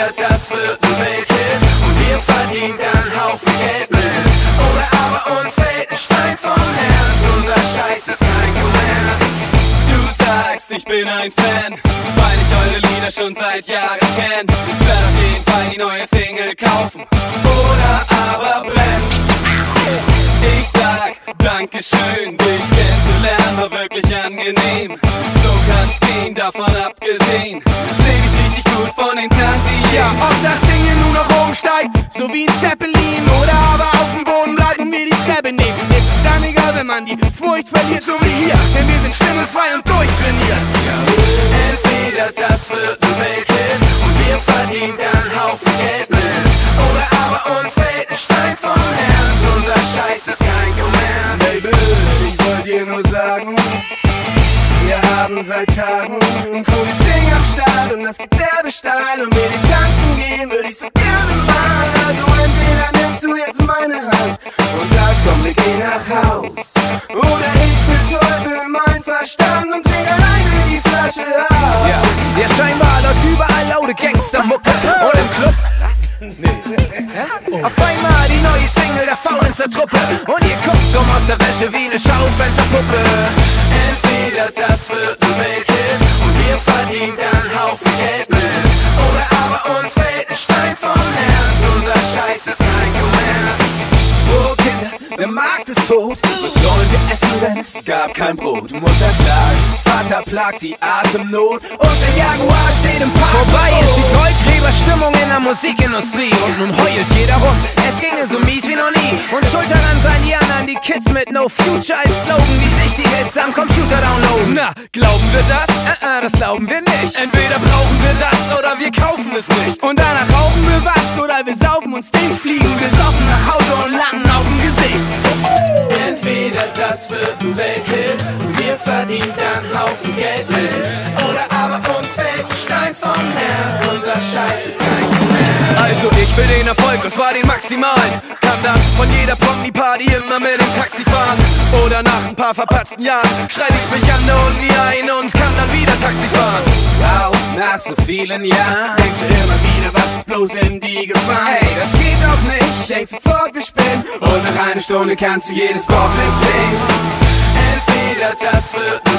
sicher, das wird ein Welthit Und wir verdienen dann Haufen Geld mit. Oder aber uns fällt ein Stein vom Herz. Unser Scheiß ist kein Kommerz. Du sagst, ich bin ein Fan Weil ich eure Lieder schon seit Jahren kenn. Werd auf jeden Fall die neue Single kaufen. Oder aber brennen. Ich sag, Dankeschön, dich kennenzulernen war wirklich angenehm. So kann's gehen, davon abgesehen. Lebe gut von den Tanti. Ja, ob das Ding hier nur nach oben steigt, so wie ein Zeppelin oder aber auf dem Boden bleibt und wir die Treppe nehmen. Ist es dann egal, wenn man die Furcht verliert, so wie hier, denn wir sind schwindelfrei und durchtrainiert. Entweder das wird ein Welthit und wir verdienen dann Haufen Geld mit. Oder aber uns fällt ein Stein vom Herz. Unser Scheiß ist kein Kommerz. Baby, ich wollte dir nur sagen, wir haben seit Tagen ein cooles Ding am Start und das geht steil und mit dir tanzen gehen würde ich so gerne mal. Also entweder nimmst du jetzt meine Hand und sagst, komm, wir gehen nach Haus. Oder ich betäube mein Verstand und trink alleine die Flasche auf. Ja, ja, scheinbar läuft überall laute Gangstermucke. Und im Club. Was? Nee. Auf einmal die neue Single der Faulenzer Truppe. Und ihr guckt dumm aus der Wäsche wie eine Schaufensterpuppe. Entweder das wird ein Welthit tot. Was sollen wir essen, denn es gab kein Brot? Mutter klagt, Vater plagt die Atemnot. Und der Jaguar steht im Park. Vorbei ist die Goldgräberstimmung in der Musikindustrie. Und nun heult jeder rum. Es ginge so mies wie noch nie. Und Schultern an seinen Jahren an die Kids mit No Future als Slogan, die sich die Hits am Computer downloaden. Na, glauben wir das? Äh, äh, das glauben wir nicht. Entweder brauchen wir das oder wir kaufen es nicht. Und danach rauchen wir was oder wir saufen uns den fliegen besoffen nach Hause das wird ein Welthit und wir verdienen dann Haufen Geld mit. Oder aber uns fällt ein Stein vom Herz. Unser Scheiß ist kein Kommerz. Also ich will den Erfolg und zwar den maximalen Kann dann von jeder Promi-Party immer mit dem Taxi fahren Oder nach ein paar verpatzten Jahren Schreibe ich mich an der Uni nach so vielen Jahren Denkst du immer wieder, was ist bloß in die Gefahr? Ey, das geht doch nicht Denkst sofort, wir spinnen und nach einer Stunde kannst du jedes Wort mitsingen. Entweder das wird